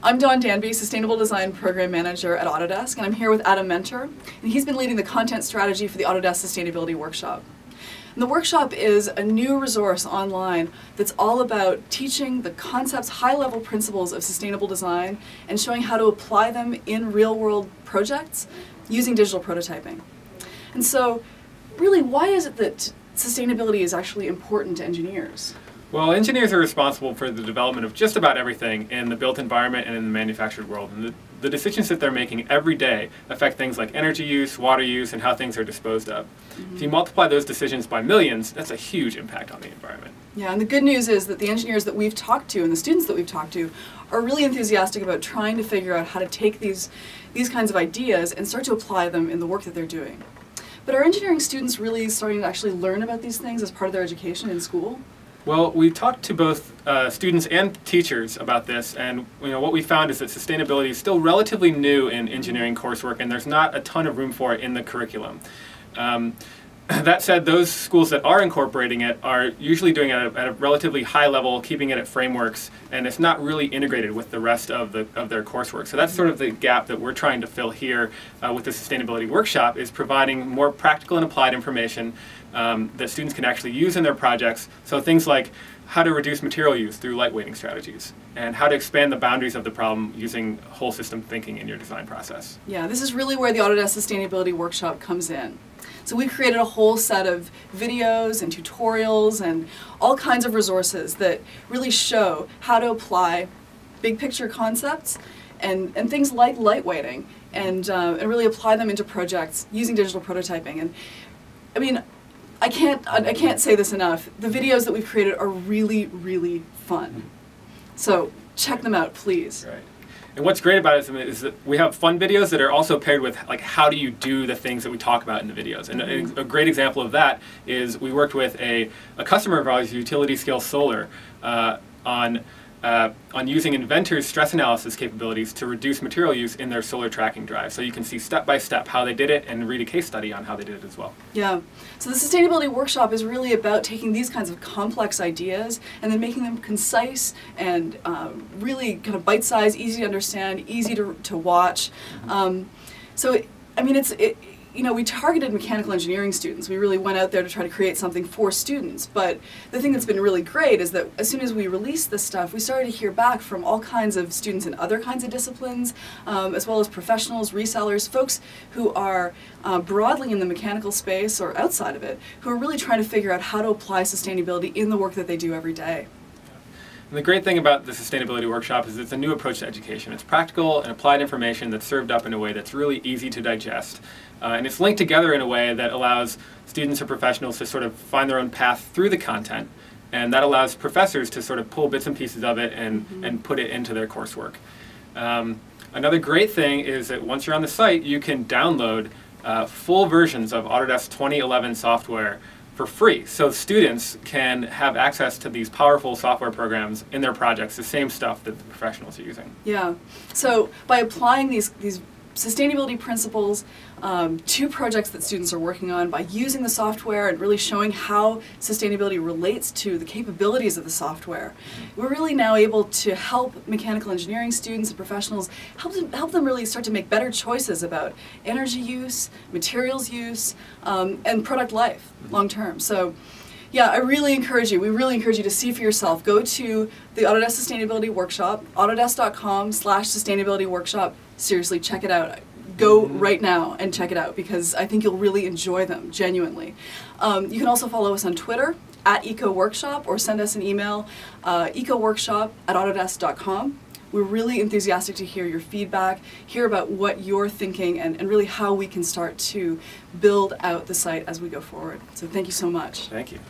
I'm Don Danby, Sustainable Design Program Manager at Autodesk, and I'm here with Adam Menter, and he's been leading the content strategy for the Autodesk Sustainability Workshop. And the workshop is a new resource online that's all about teaching the concepts, high-level principles of sustainable design and showing how to apply them in real-world projects using digital prototyping. And so, really, why is it that sustainability is actually important to engineers? Well, engineers are responsible for the development of just about everything in the built environment and in the manufactured world. And the, the decisions that they're making every day affect things like energy use, water use, and how things are disposed of. Mm -hmm. If you multiply those decisions by millions, that's a huge impact on the environment. Yeah, and the good news is that the engineers that we've talked to and the students that we've talked to are really enthusiastic about trying to figure out how to take these, these kinds of ideas and start to apply them in the work that they're doing. But are engineering students really starting to actually learn about these things as part of their education in school? Well, we talked to both uh, students and teachers about this, and you know what we found is that sustainability is still relatively new in engineering coursework, and there's not a ton of room for it in the curriculum. Um, that said, those schools that are incorporating it are usually doing it at a, at a, relatively high level, keeping it at frameworks, and it's not really integrated with the rest of, the, of their coursework. So that's sort of the gap that we're trying to fill here uh, with the Sustainability Workshop, is providing more practical and applied information um, that students can actually use in their projects. So things like how to reduce material use through lightweighting strategies, and how to expand the boundaries of the problem using whole system thinking in your design process. Yeah, this is really where the Autodesk Sustainability Workshop comes in. So we've created a whole set of videos and tutorials and all kinds of resources that really show how to apply big picture concepts and, and things like lightweighting and, uh, and really apply them into projects using digital prototyping. And I mean, I can't, I can't say this enough. The videos that we've created are really, really fun. So check them out, please. Right. And what's great about it is that we have fun videos that are also paired with like how do you do the things that we talk about in the videos. And mm-hmm. a, a, great example of that is we worked with a, a customer of ours, utility scale solar, uh, on uh, on using Inventor's stress analysis capabilities to reduce material use in their solar tracking drive. So you can see step by step how they did it and read a case study on how they did it as well. Yeah. So the Sustainability Workshop is really about taking these kinds of complex ideas and then making them concise and um, really kind of bite-sized, easy to understand, easy to, to watch. Mm -hmm. um, so, I mean, it's, it, you know, we targeted mechanical engineering students. We really went out there to try to create something for students. But the thing that's been really great is that as soon as we released this stuff, we started to hear back from all kinds of students in other kinds of disciplines, um, as well as professionals, resellers, folks who are uh, broadly in the mechanical space or outside of it, who are really trying to figure out how to apply sustainability in the work that they do every day. And the great thing about the Sustainability Workshop is it's a new approach to education. It's practical and applied information that's served up in a way that's really easy to digest. Uh, and it's linked together in a way that allows students or professionals to sort of find their own path through the content. And that allows professors to sort of pull bits and pieces of it and, mm -hmm. and put it into their coursework. Um, another great thing is that once you're on the site, you can download uh, full versions of Autodesk 2011 software for free. So students can have access to these powerful software programs in their projects, the same stuff that the professionals are using. Yeah. So by applying these, these sustainability principles um, to projects that students are working on by using the software and really showing how sustainability relates to the capabilities of the software. We're really now able to help mechanical engineering students and professionals, help them, help them really start to make better choices about energy use, materials use, um, and product life long term. So yeah, I really encourage you, we really encourage you to see for yourself. Go to the Autodesk Sustainability Workshop, autodesk.com slash sustainability workshop. Seriously, check it out. Go mm-hmm. right now and check it out because I think you'll really enjoy them, genuinely. Um, you can also follow us on Twitter at EcoWorkshop or send us an email, uh, ecoworkshop at autodesk.com. We're really enthusiastic to hear your feedback, hear about what you're thinking, and, and really how we can start to build out the site as we go forward. So thank you so much. Thank you.